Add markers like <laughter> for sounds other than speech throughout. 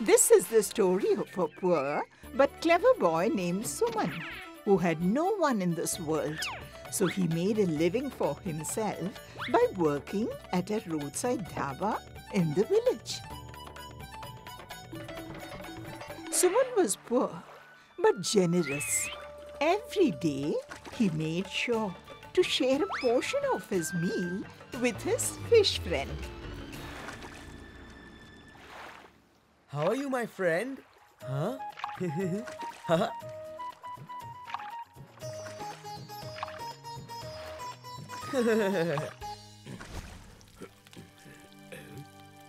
This is the story of a poor but clever boy named Suman who had no one in this world. So he made a living for himself by working at a roadside dhaba in the village. Suman was poor but generous. Every day he made sure to share a portion of his meal with his fish friend. How are you, my friend? Huh? <laughs> huh?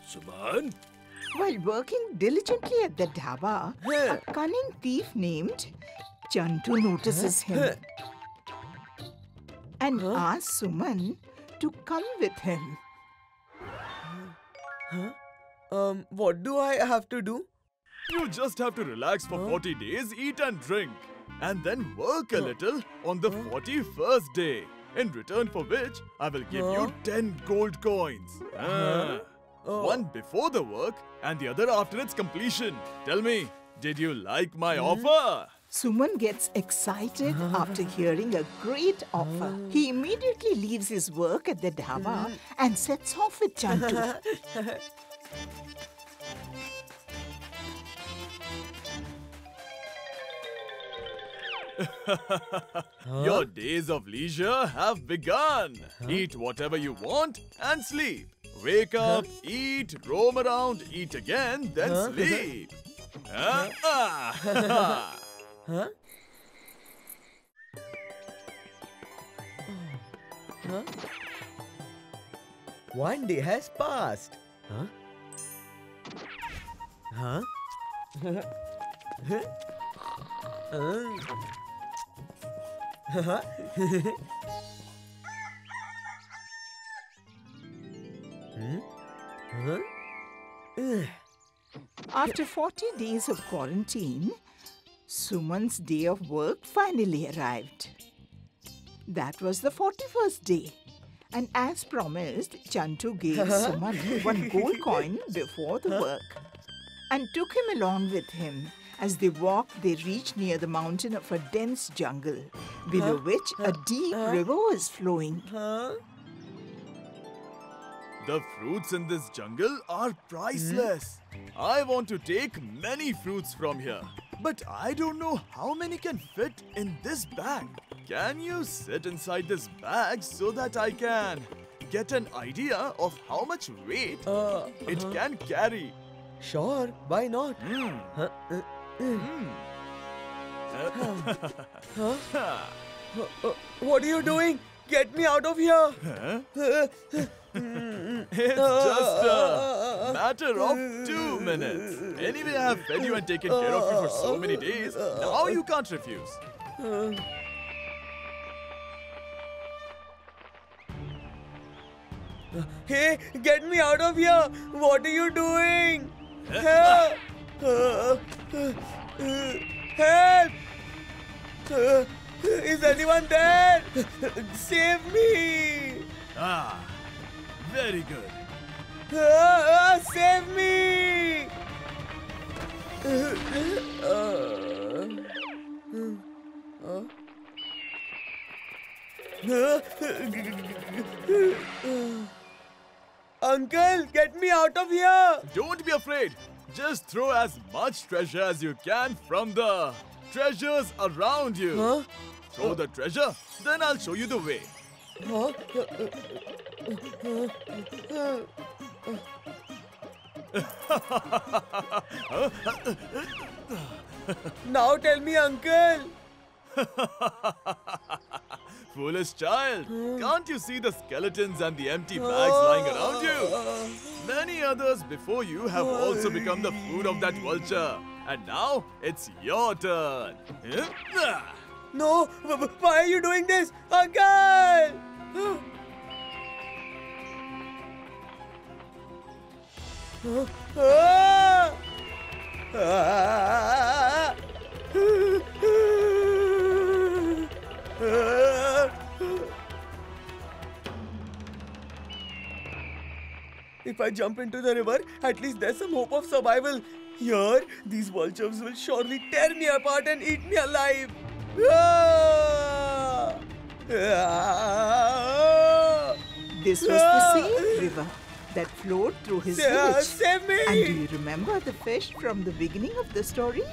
Suman? While working diligently at the dhaba, a cunning thief named Chantu notices him and asks Suman to come with him. Um, what do I have to do? You just have to relax for 40 days, eat and drink, and then work a little on the 41st day. In return for which, I will give Huh? you 10 gold coins. Ah. Oh. One before the work and the other after its completion. Tell me, did you like my offer? Suman gets excited <laughs> after hearing a great offer. He immediately leaves his work at the dhaba and sets off with Chantu. <laughs> Your days of leisure have begun. Eat whatever you want and sleep. Wake up, eat, roam around, eat again, then Huh? sleep. <laughs> Ah. Huh? Huh? One day has passed. Huh? Huh? Huh? Hmm? Huh? Ugh. After 40 days of quarantine, Suman's day of work finally arrived. That was the 41st day. And as promised, Chantu gave Suman one gold coin before the work and took him along with him. As they walked, they reached near the mountain of a dense jungle, below which a deep river was flowing. Huh? The fruits in this jungle are priceless. I want to take many fruits from here, but I don't know how many can fit in this bag. Can you sit inside this bag so that I can get an idea of how much weight Uh, it can carry? Sure, why not? Hmm. Huh? Uh, uh. Hmm. <laughs> uh, uh, what are you doing? Get me out of here! Huh? Uh, uh, uh. It's just a matter of two minutes. Anyway, I have fed you and taken care of you for so many days. Now you can't refuse. Hey, get me out of here! What are you doing? Help! Help! Is anyone there? Save me! Ah, very good. Ah, Save me! Uh, uh, uh. Uncle, get me out of here! Don't be afraid. Just throw as much treasure as you can from the treasures around you. Huh? Throw the treasure, then I'll show you the way. Huh? now tell me, uncle. <laughs> Foolish child, can't you see the skeletons and the empty bags lying around you? Many others before you have also become the food of that vulture. And now it's your turn. No, wh- wh- why are you doing this, uncle? Ah! Ah! If I jump into the river, at least there's some hope of survival. Here, these vultures will surely tear me apart and eat me alive. Ah! Ah! This was the same river that flowed through his village. Save me! And do you remember the fish from the beginning of the story?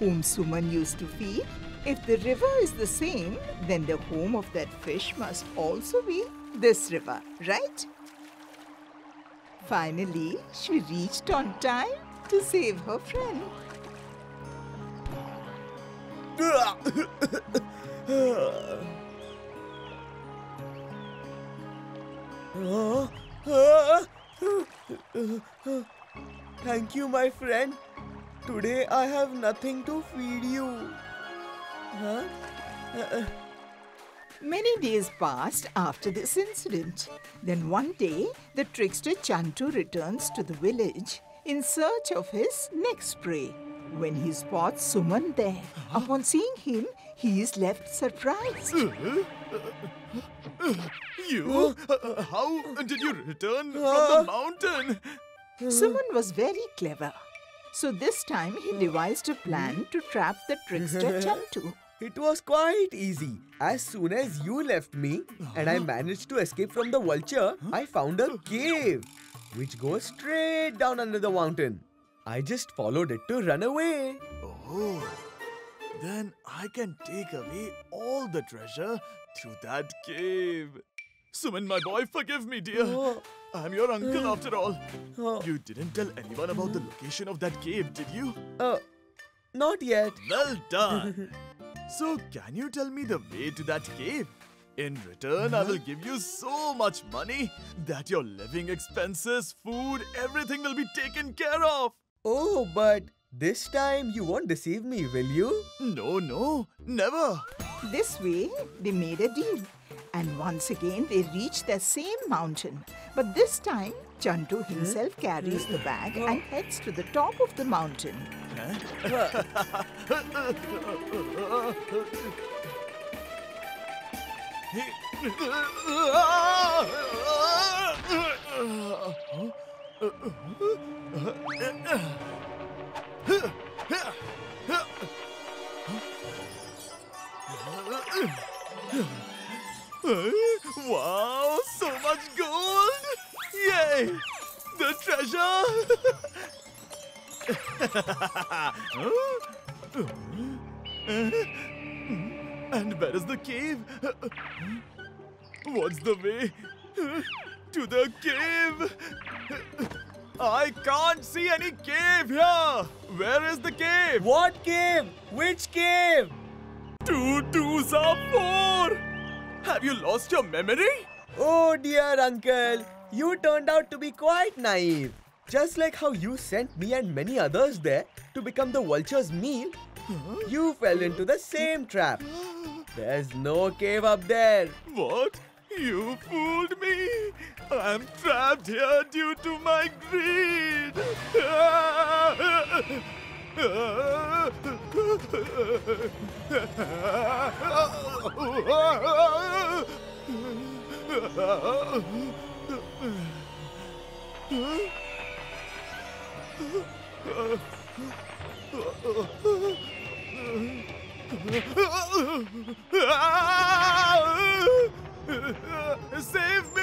Whom Suman used to feed? If the river is the same, then the home of that fish must also be this river, right? Finally, she reached on time to save her friend. Thank you, my friend. Today I have nothing to feed you. Huh? Many days passed after this incident. Then one day, the trickster Chantu returns to the village in search of his next prey. When he spots Suman there, upon seeing him, he is left surprised. You? Uh, how did you return from the mountain? Suman was very clever. So this time he devised a plan to trap the trickster <laughs> Chantu. It was quite easy. As soon as you left me and I managed to escape from the vulture, I found a cave which goes straight down under the mountain. I just followed it to run away. Oh, then I can take away all the treasure through that cave. Suman, my boy, forgive me, dear. Oh. I'm your uncle after all. Oh. You didn't tell anyone about the location of that cave, did you? Uh, not yet. Well done. <laughs> so, can you tell me the way to that cave? In return, I will hmm? give you so much money that your living expenses, food, everything will be taken care of. Oh, but this time you won't deceive me, will you? No, no, never. This way, they made a deal. And once again, they reached the same mountain. But this time, Chantu himself carries the bag and heads to the top of the mountain. Wow, so much gold! Yay! The treasure! and where is the cave? What's the way to the cave? I can't see any cave here! Where is the cave? What cave? Which cave? Two twos are four! Have you lost your memory? Oh dear uncle, you turned out to be quite naive. Just like how you sent me and many others there to become the vulture's meal, you fell into the same trap. There's no cave up there. What? You fooled me! I'm trapped here due to my greed! <laughs> Save me!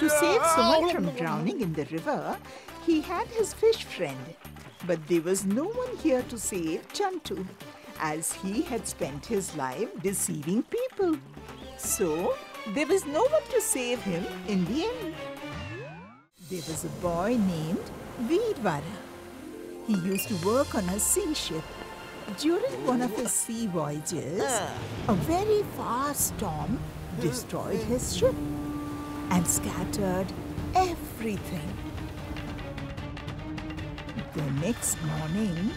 To save Suman ah! from drowning in the river, he had his fish friend. But there was no one here to save Chantu, as he had spent his life deceiving people. So, there was no one to save him in the end. There was a boy named Veervara. He used to work on a sea ship. During one of his sea voyages, ah. a very fast storm destroyed his ship and scattered everything. The next morning,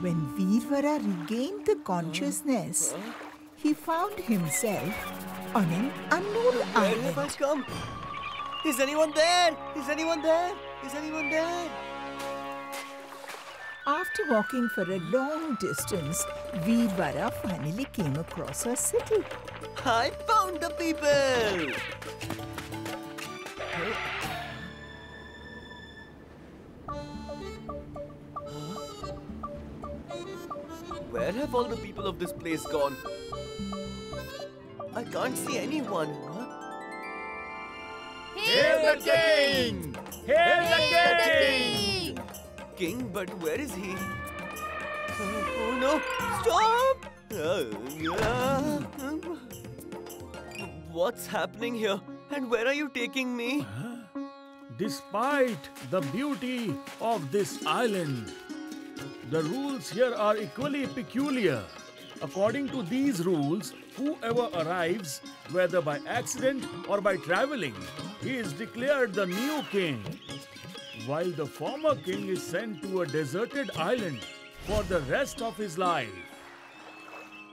when Veervara regained the consciousness, he found himself on an unknown Where have I island. come? Is anyone there? Is anyone there? Is anyone there? After walking for a long distance, Veervara uh, finally came across a city. I found the people! Where have all the people of this place gone? I can't see anyone. Huh? Hail the king! Hail the king! King, but where is he? Oh, oh no! Stop! Uh, uh, What's happening here? And where are you taking me? Despite the beauty of this island, the rules here are equally peculiar. According to these rules, whoever arrives, whether by accident or by traveling, he is declared the new king, while the former king is sent to a deserted island for the rest of his life.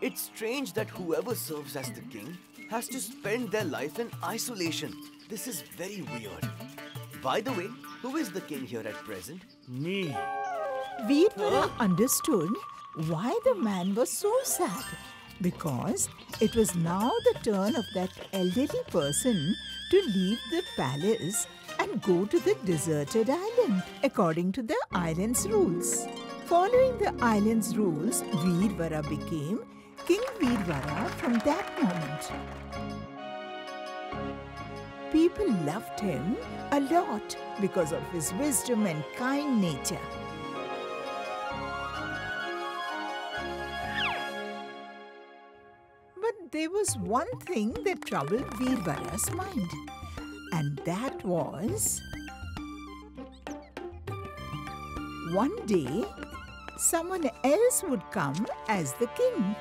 It's strange that whoever serves as the king has to spend their life in isolation. This is very weird. By the way, who is the king here at present? Me. Veervara understood why the man was so sad. Because it was now the turn of that elderly person to leave the palace and go to the deserted island according to the island's rules. Following the island's rules, Veervara became King Veervara from that moment. People loved him a lot because of his wisdom and kind nature. Was one thing that troubled Veervara's mind, and that was one day someone else would come as the king,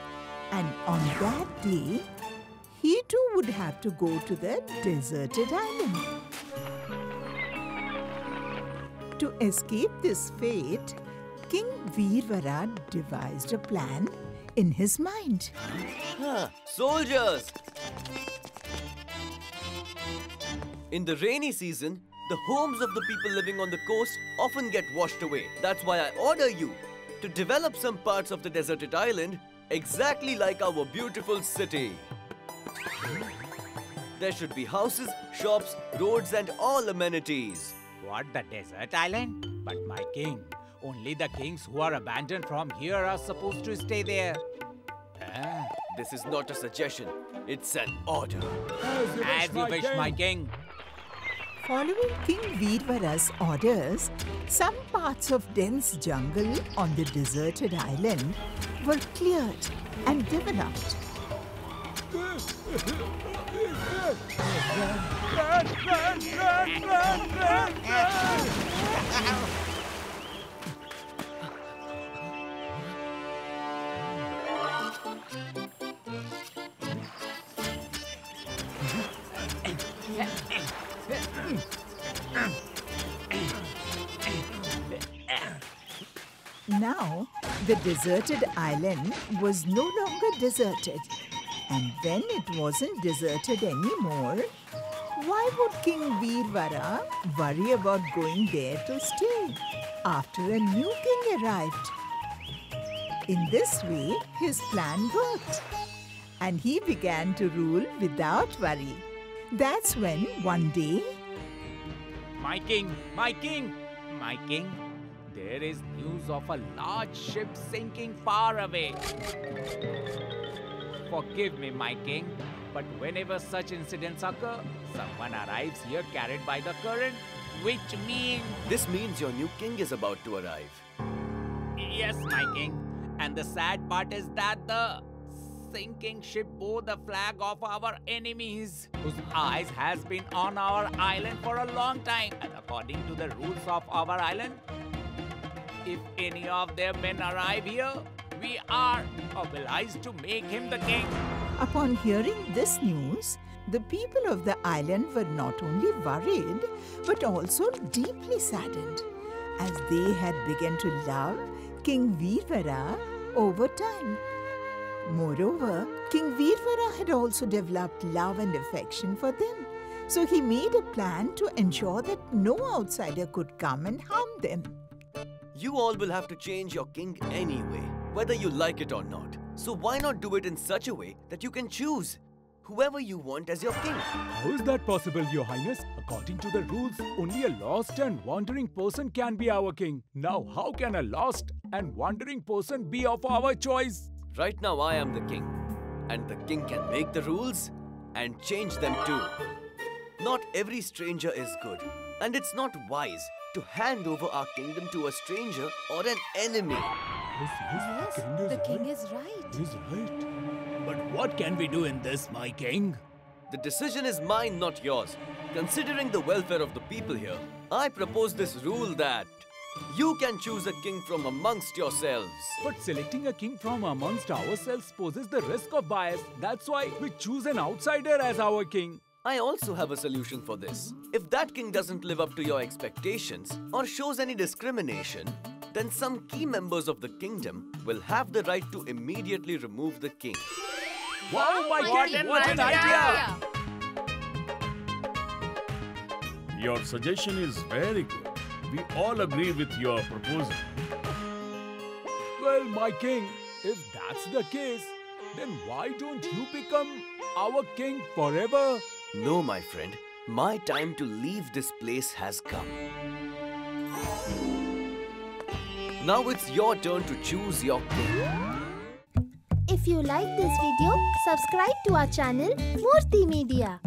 and on that day he too would have to go to the deserted island. To escape this fate, King Veervara devised a plan in his mind. Huh, soldiers! In the rainy season, the homes of the people living on the coast often get washed away. That's why I order you to develop some parts of the deserted island exactly like our beautiful city. There should be houses, shops, roads, and all amenities. What, the desert island? But my king, only the kings who are abandoned from here are supposed to stay there. Ah, This is not a suggestion, it's an order. as you wish, my king. Following King Veervara's orders, some parts of dense jungle on the deserted island were cleared and given developed. <laughs> Now, the deserted island was no longer deserted. And when it wasn't deserted anymore, why would King Veervara worry about going there to stay after a new king arrived? In this way, his plan worked. And he began to rule without worry. That's when one day My king, my king, my king. There is news of a large ship sinking far away. Forgive me, my king, but whenever such incidents occur, someone arrives here carried by the current, which means. This means your new king is about to arrive. Yes, my king. And the sad part is that the sinking ship bore the flag of our enemies, whose eyes has been on our island for a long time. And according to the rules of our island, if any of their men arrive here, we are obliged to make him the king. Upon hearing this news, the people of the island were not only worried but also deeply saddened, as they had begun to love King Veervara over time. Moreover, King Veervara had also developed love and affection for them, so he made a plan to ensure that no outsider could come and harm them. You all will have to change your king anyway, whether you like it or not. So why not do it in such a way that you can choose whoever you want as your king? How is that possible, Your Highness? According to the rules, only a lost and wandering person can be our king. Now, how can a lost and wandering person be of our choice? Right now, I am the king, and the king can make the rules and change them too. Not every stranger is good, and it's not wise to hand over our kingdom to a stranger or an enemy. Yes, the king is right. He's right. But what can we do in this, my king? The decision is mine, not yours. Considering the welfare of the people here, I propose this rule that you can choose a king from amongst yourselves. But selecting a king from amongst ourselves poses the risk of bias. That's why we choose an outsider as our king. I also have a solution for this. If that king doesn't live up to your expectations or shows any discrimination, then some key members of the kingdom will have the right to immediately remove the king. Wow, oh my What king, what an idea. idea! Your suggestion is very good. We all agree with your proposal. Well, my king, if that's the case, then why don't you become our king forever? No, my friend, my time to leave this place has come. Now it's your turn to choose your king. If you like this video, subscribe to our channel Murty Media.